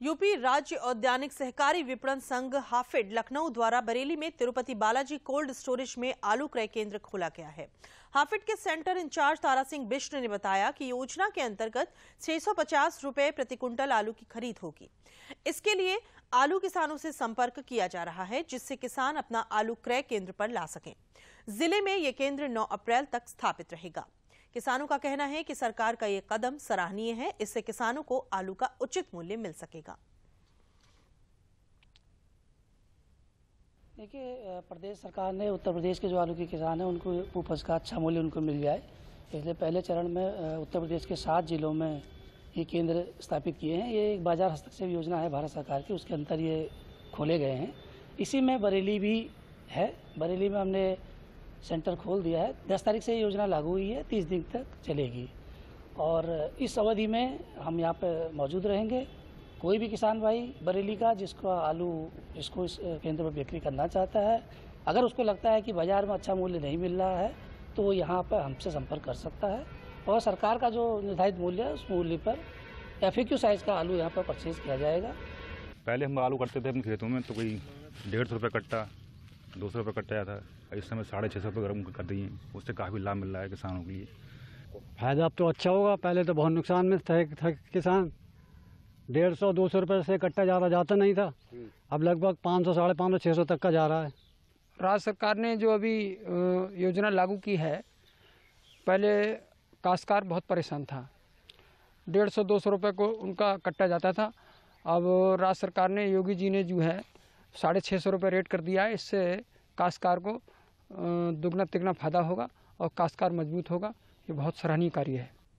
UP राज्य औद्यानिक सहकारी विपणन संघ हाफिड लखनऊ द्वारा बरेली में तिरुपति बालाजी कोल्ड स्टोरेज में आलू क्रय केंद्र खोला गया है। हाफिड के सेंटर इंचार्ज तारा सिंह बिश्न ने बताया कि योजना के अंतर्गत 650 रुपए प्रति कुंटल आलू की खरीद होगी। इसके लिए आलू किसानों से संपर्क किया जा रहा है, जिससे किसान अपना आलू क्रय केंद्र पर ला सकें। ज़िले में ये केंद्र 9 अप्रैल तक स्थापित रहेगा। किसानों का कहना है कि सरकार का ये कदम सराहनीय है। इससे किसानों को आलू का उचित मूल्य मिल सकेगा। देखिए प्रदेश सरकार ने उत्तर प्रदेश के जो आलू के किसान हैं, उनको उपज का अच्छा मूल्य उनको मिल जाए इसलिए पहले चरण में उत्तर प्रदेश के सात जिलों में ये केंद्र स्थापित किए हैं। ये एक बाज़ार हस्तक्षेप योजना है भारत सरकार की, उसके अंतर ये खोले गए हैं। इसी में बरेली भी है। बरेली में हमने सेंटर खोल दिया है। दस तारीख से योजना लागू हुई है, तीस दिन तक चलेगी। और इस अवधि में हम यहाँ पर मौजूद रहेंगे। कोई भी किसान भाई बरेली का, जिसको आलू, जिसको इस केंद्र पर बिक्री करना चाहता है, अगर उसको लगता है कि बाज़ार में अच्छा मूल्य नहीं मिल रहा है तो वो यहाँ पर हमसे संपर्क कर सकता है। और सरकार का जो निर्धारित मूल्य है, उस मूल्य पर एफ़ साइज़ का आलू यहाँ पर परचेज किया जाएगा। पहले हम आलू करते थे अपने खेतों में तो कोई डेढ़ सौ रुपये कट्टा दो सौ रुपये कट्टा था। इस समय साढ़े छः सौ रुपये गर्म कर दिए उससे काफ़ी लाभ मिल रहा है किसानों के लिए। फ़ायदा अब तो अच्छा होगा। पहले तो बहुत नुकसान में थे, थे किसान। डेढ़ सौ दो सौ रुपये से कट्टा जा रहा जाता नहीं था। अब लगभग पाँच सौ साढ़े पाँच सौ छः सौ तक का जा रहा है। राज्य सरकार ने जो अभी योजना लागू की है पहले काश्तकार बहुत परेशान था। डेढ़ सौ दो सौ रुपये को उनका कट्टा जाता था। अब राज्य सरकार ने योगी जी ने जो है साढ़े छः सौ रुपये रेट कर दिया है। इससे काश्तकार को दुगना तिगना फ़ायदा होगा और काश्तकार मज़बूत होगा। ये बहुत सराहनीय कार्य है।